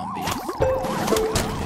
zombies.